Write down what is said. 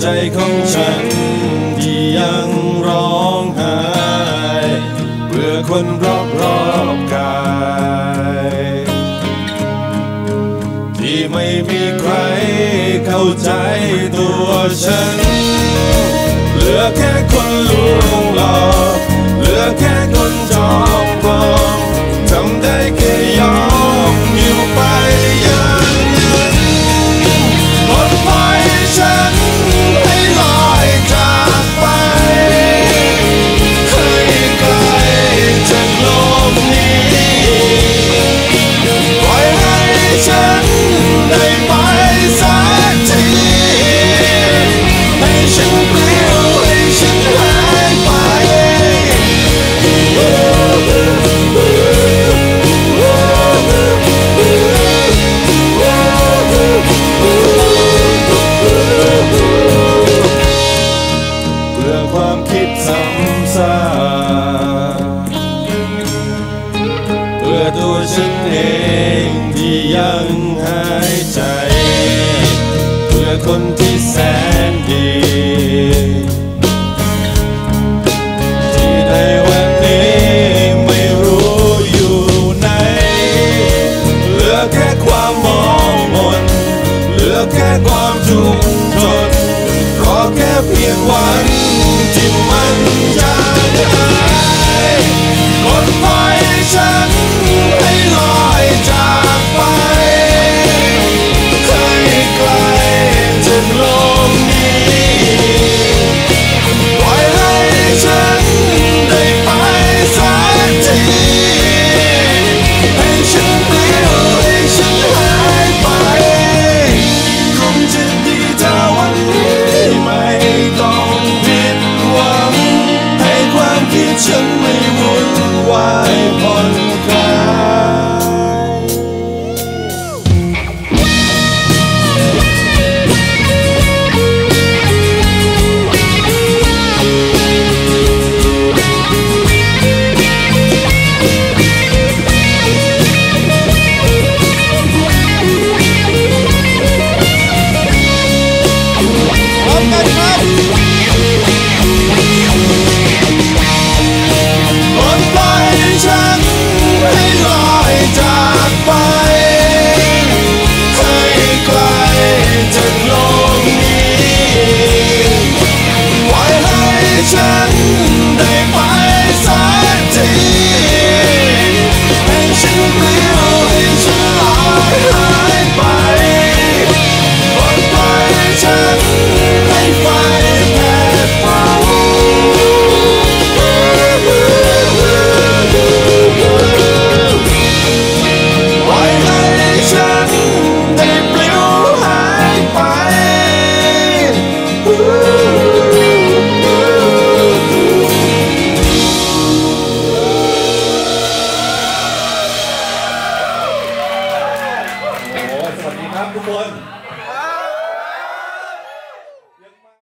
ใจของฉันที่ยังร้องไห้เพื่อคนรอบรอบกายที่ไม่มีใครเข้าใจตัวฉัน เหลือแค่คนลวงหลอก ฉันเองที่ยังหายใจ เพื่อคนที่แสนดี ที่ในวันนี้ไม่รู้อยู่ไหน เหลือแค่ความมองมน เหลือแค่ความจุกจนรอแค่เพียงวัน rápido pode.